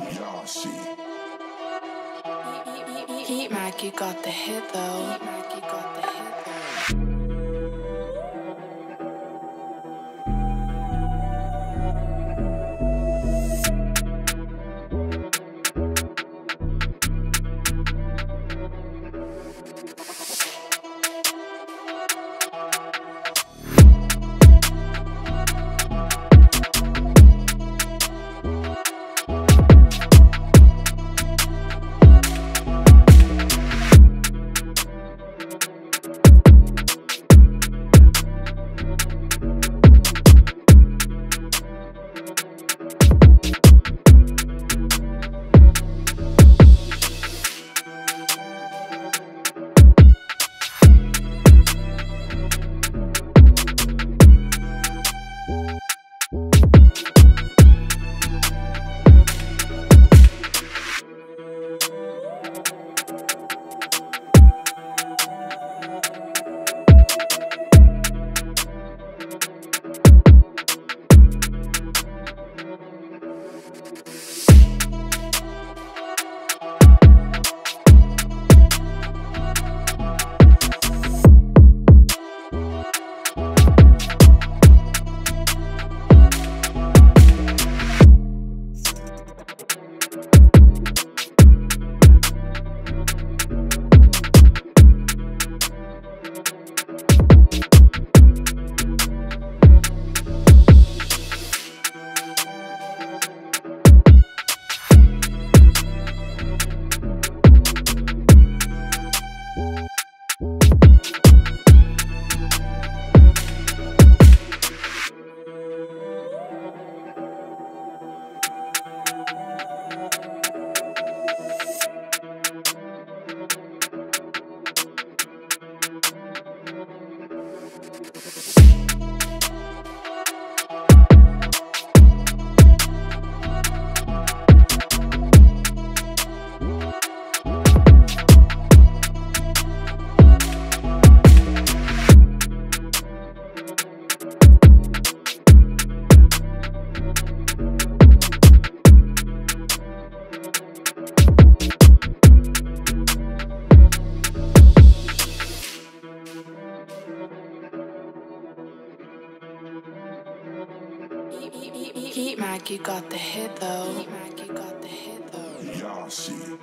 Y'all see. Heatmaky, you got the hit though. Heatmaky, you got the hit though. Heatmaky, you got the hit though. Y'all see.